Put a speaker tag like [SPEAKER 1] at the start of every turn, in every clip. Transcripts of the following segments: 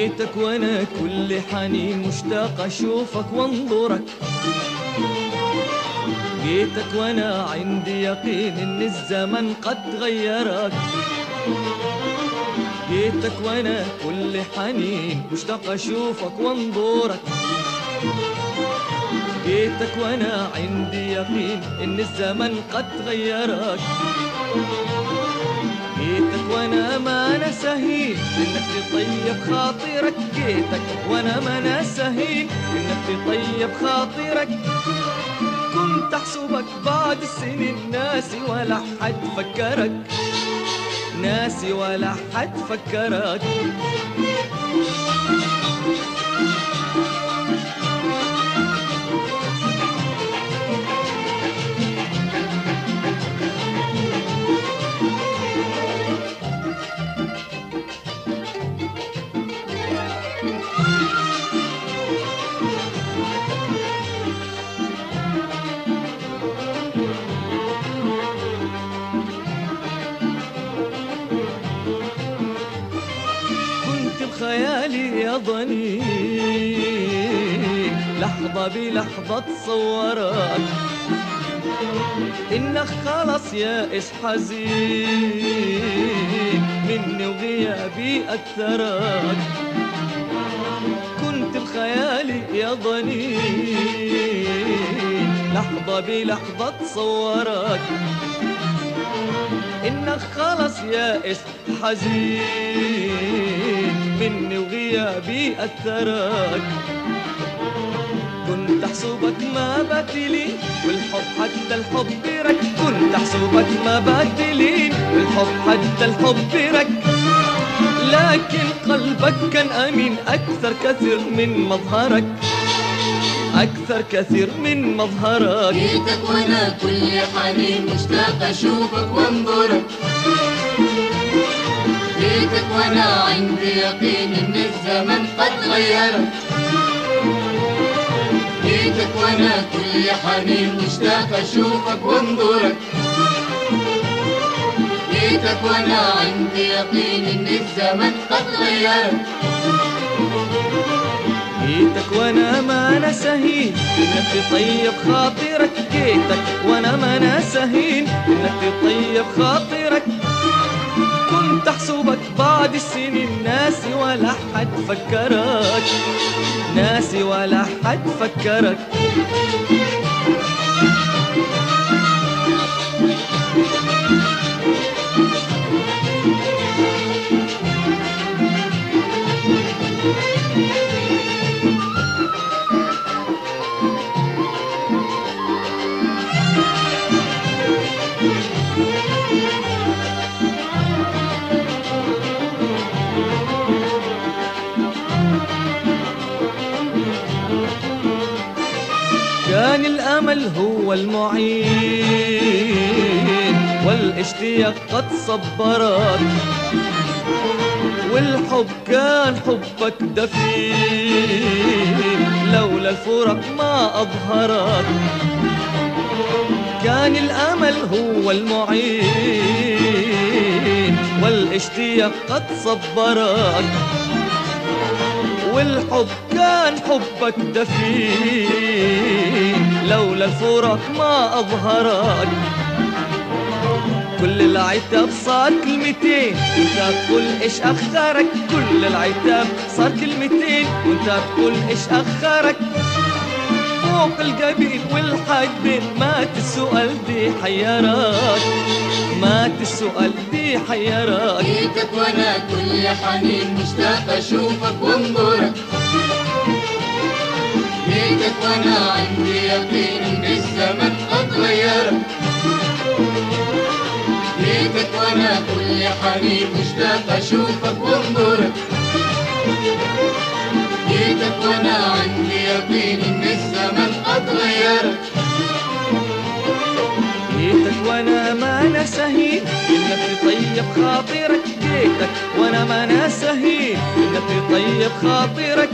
[SPEAKER 1] جيتك وأنا كل حنين مشتاق أشوفك وأنظرك. جيتك وأنا عندي يقين إن الزمن قد غيرك. جيتك وأنا كل حنين مشتاق أشوفك وأنظرك. جيتك وأنا عندي يقين إن الزمن قد غيرك. جيتك وأنا ما أنا سهين انك تطيب خاطرك جيتك وأنا ما أنا سهين انك تطيب خاطرك. كنت أحسبك بعد السنين ناسي ولا حد فكرك. ناسي ولا حد فكرك. لحظة بلحظة تصورك إنك خلص يائس حزين مني وغيابي أكثرك كنت بخيالي يا ضنين لحظة بلحظة تصورك إنك خلص يائس حزين مني وغيابي أثرك. أحسبك ما باتلين والحب حتى الحب برك كنت أحسبك ما باتلين والحب حتى الحب برك لكن قلبك كان أمين أكثر كثير من مظهرك. أكثر كثير من مظهرك.
[SPEAKER 2] جيتك وأنا كل حنين مشتاق أشوفك وأنظرك. جيتك وأنا عندي يقين إن الزمن قد غيرك. جيتك وأنا كل حنين مشتاق أشوفك وأنظرك. جيتك وأنا عندي يقين إن الزمن قد غيرك.
[SPEAKER 1] جيتك وأنا ما أنا سهين إنك تطيب خاطرك. جيتك وأنا ما أنا سهين إنك تطيب خاطرك. كنت احسبك بعد السنين ناسي ولا حد فكرك. ناسي ولا حد فكرك. هو المعين والاشتياق قد صبرك والحب كان حبك دفين لولا الفرق ما أظهرك. كان الأمل هو المعين والاشتياق قد صبرك. والحب كان حبك دفين لولا الفرق ما أظهرك. كل العتاب صار كلمتين وانت تقول إيش أخرك. كل العتاب صار كلمتين وانت تقول إيش أخرك. فوق القبيل والحاجبين مات السؤال دي حيرك. مات السؤال دي حيرك.
[SPEAKER 2] جيتك وأنا كل حنين مشتاق أشوفك وانظرك. جيتك وأنا عندي يقين إن الزمن قد غيرك جيتك وأنا كل حنين مشتاق أشوفك وانظرك. جيتك وأنا عندي يقين إن الزمن قد
[SPEAKER 1] تطيب خاطرك جيتك وأنا ما أنا سهين انك تطيب خاطرك.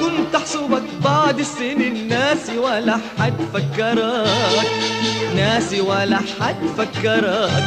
[SPEAKER 1] كنت أحسبك بعد السنين ناسي ولا حد فكرك ناسي ولا حد فكرك.